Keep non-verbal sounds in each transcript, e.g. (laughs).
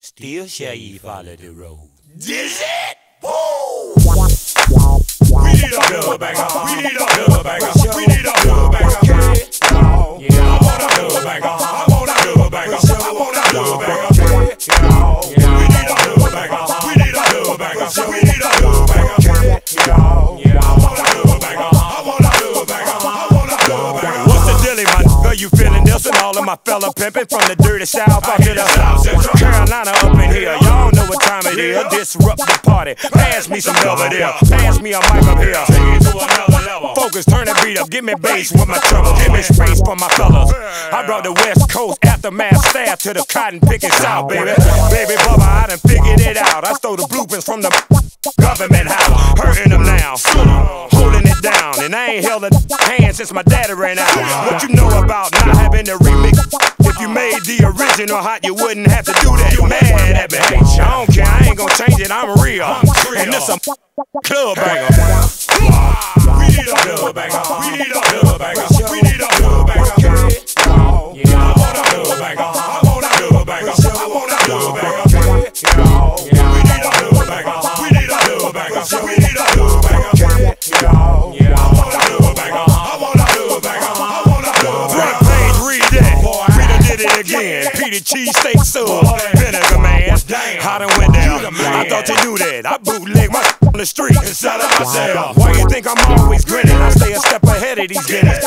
Still shall ye follow the road. This it? Woo! We need a club banger. We need a club banger. We need a club banger. Yeah. I want a club banger. I want a club banger. I want a club banger. Yeah. We need a club banger. We need a club banger. We need a club banger. Yeah. I want a club banger. I want a club banger. I want a club banger. What's the dilly, my nigga? You feeling this? And all of my fella pimping from the dirty south out to the South know what time it is. Disrupt the party. Pass me some Belvedere. Pass me a mic up here. Take it to another level. Focus, turn the beat up, give me bass with my trouble, give me space for my fellas. I brought the West Coast aftermath staff to the cotton picking south, baby. Baby Bubba, I done figured it out. I stole the blueprints from the government house, hurting them now, holding it down. And I ain't held a hand since my daddy ran out. What you know about not having the remix? If you made the original hot, you wouldn't have to do that. You mad at me? I don't care, I ain't gonna change it, I'm real. And this a club banger. We need a club banger. We need a club banger. We need a club banger. I want a club banger. I want a club banger. I want a club banger. Peter cheesesteak sub, vinegar man. I done went down. I thought you knew that. I bootleg my (laughs) on the street. Inside of myself. Why you think I'm always grinning? I stay a step ahead of these guineas.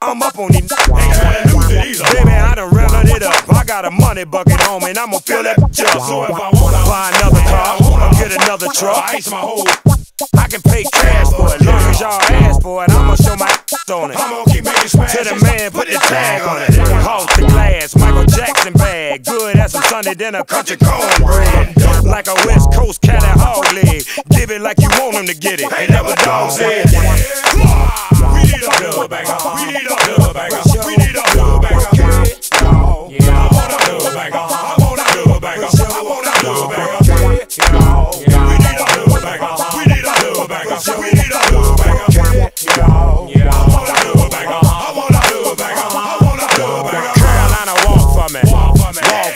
I'm up on these. (laughs) Ain't tryna lose it either. Baby, I done rounded it up. I got a money bucket home and I'ma fill that bitch up. So if I wanna buy another car, or get another truck, I ice my whole. I can pay cash for it. Long as y'all ask for it, I'ma show my (laughs) on it. I'm gonna keep making smash. To the man, put the tag on it. Glass, Michael Jackson bag. Good as some Sunday dinner, country cornbread. Like a West Coast cat and hog leg. Give it like you want him to get it. Ain't never dog said. We need a club banger. We need a club banger. We need a club banger. I want a club banger. I want a club banger. I want a club banger. We need a club banger. We need a club banger.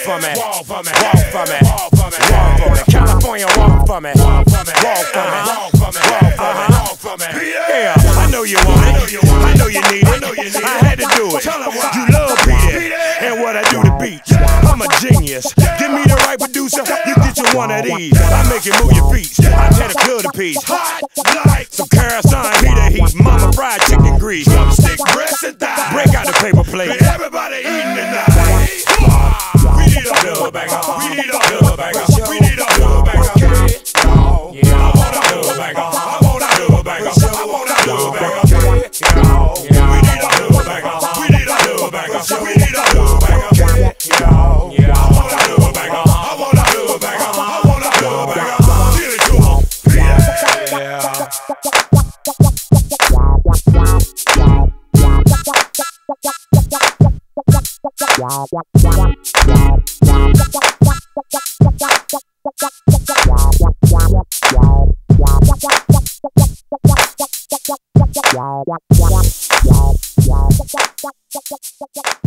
For me. Walk for me. Walk for me. Walk for me. Walk for me. Walk for me. California, walk for me. Walk for me. Walk for me. Walk for me. Walk for me. Walk for me. Yeah, I know you want it. know you want it. I know you need it. I know you need I had to do it. Tell 'em why. You love Petey and what I do to beats. I'm a genius. Give me the right producer. You get you one of these. I make you move your feet. I tear the club to piece. Hot like Some Carolina Peter heat. Mama fried chicken grease. stick breast and thigh. Break out the paper plate. Everybody eating tonight. We need a club banger. We need a club banger. We need a club banger. Yeah. I want a club banger. I want a club banger. I want a club banger. Yeah. We need a club banger. We need a club banger. We need a club banger. Yeah. I want a club banger. I want a club banger. I want a club banger. Give it 'em. Yeah. Yeah.